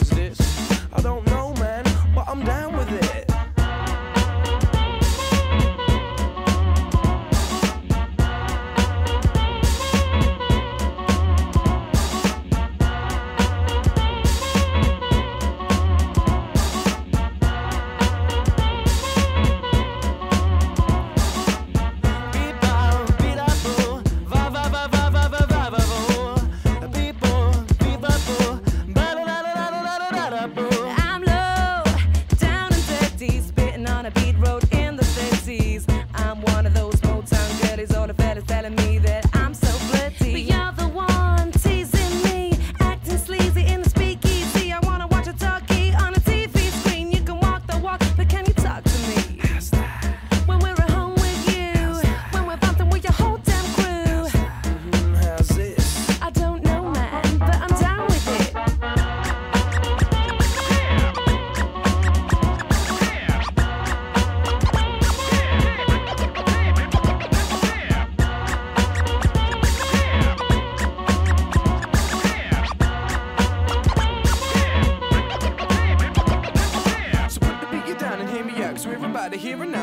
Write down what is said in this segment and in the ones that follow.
realize this. I don't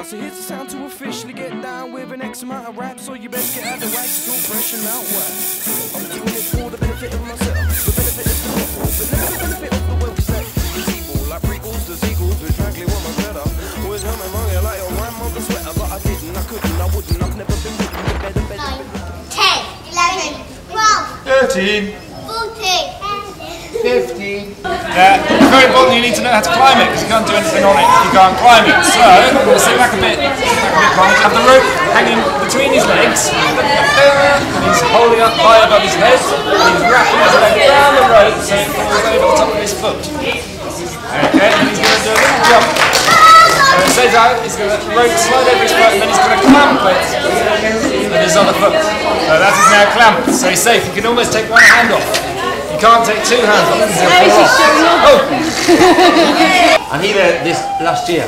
So here's the sound to officially get down with an X amount of rap. So you best get out the wax, it's all fresh and out wet. I'm doing it for the benefit of myself, the benefit of the people, but never the benefit of the wealthy set. It's evil, like prequels to sequels, but frankly, what my better. Was coming wrong, you like your grandmother's sweater, but I didn't, I couldn't, I wouldn't, I've never been written to better, better. 10, 11, 12, 13, 14, 15. Yeah, it's very important you need to know how to climb it because you can't do anything on it if you can't climb it. So, sit back a bit, sit back a bit, Colin. Have the rope hanging between his legs. And he's holding up high above his head. And he's wrapping his leg around the rope so it falls over the top of his foot. Okay, and he's going to do a little jump. So it says out, he's going to rope slide over his foot and then he's going to clamp it with his other foot. So that is now clamped. So he's safe. You can almost take one hand off. You can't take two hands off. because they'll fall off. Oh! And he learned this last year.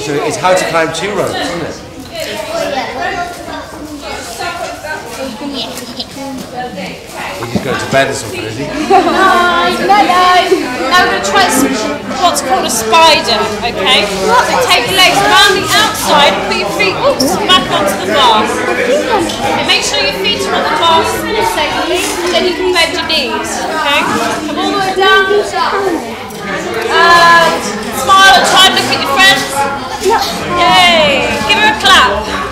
So it's how to climb two ropes, isn't it? He's just going to bed or something, is he? No, no. Now we're going to try what's called a spider, okay? So take your legs around the outside, feet oops, back onto the bar. Okay, make sure your feet are on the bar safely, and then you can bend your knees, okay? Come all the way down. And smile and try and look at your friends. Yay! Give her a clap.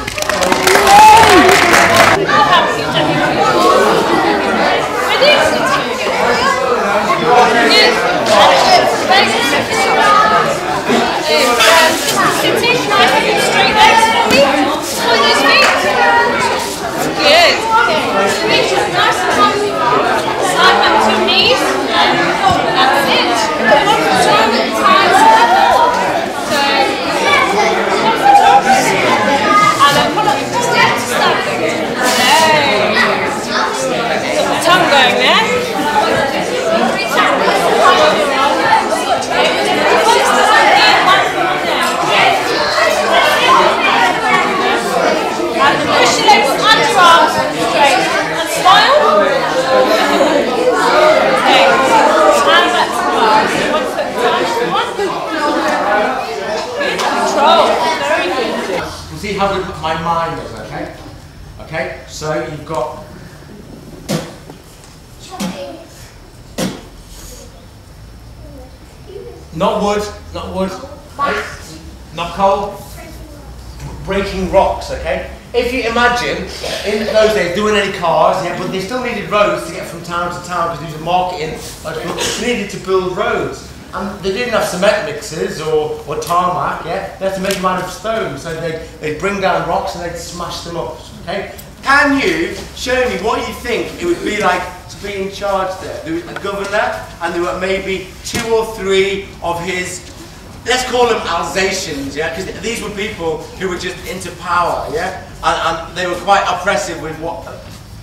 Tongue going there. And push your legs under your arms straight and smile. Okay. And back to the bar. One foot at a time. One. Control. Very good. You see how good my mind is, okay? Okay, so you've got not wood, not wood, not coal, breaking rocks, okay? If you imagine, in those days, doing any cars, yeah, but they still needed roads to get from town to town because there was marketing, like, they needed to build roads. And they didn't have cement mixers or, or tarmac, yeah? They had to make them out of stone, so they'd, they'd bring down rocks and they'd smash them up, okay? Can you show me what you think it would be like to be in charge there? There was the governor, and there were maybe two or three of his let's call them Alsatians, yeah, because these were people who were just into power, yeah, and, and they were quite oppressive with what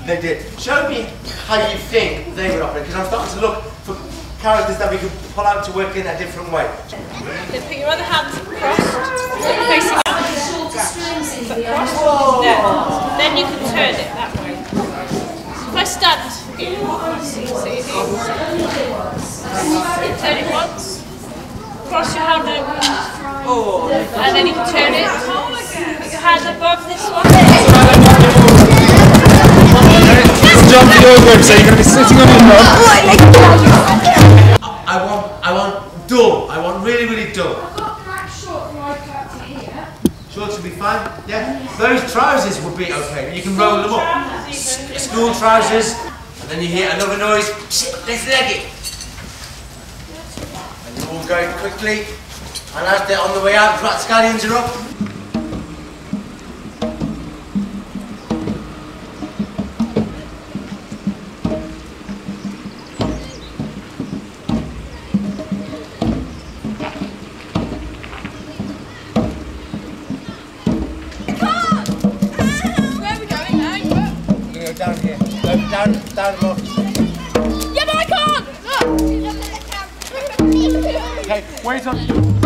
they did. Show me how you think they would operate, because I'm starting to look for characters that we could pull out to work in a different way. Then put your other hands crossed, facing out. Foot crossed. There. Then you can turn it that way. If I stand here, see, see here. Turn it once. Cross your hand over. Oh. And then you can turn it. Put your hand above this one. Jump over, so you're to be sitting on your bum. I want, I want dull. I want really, really dull. Shorts would be fine. Yeah. Those trousers would be okay. You can roll them up. School trousers, then you hear another noise. Let's leg it. And you're all go quickly. And as they're on the way out, rat scallions are up. Down. Yeah, but I can't! Look! Okay, wait on.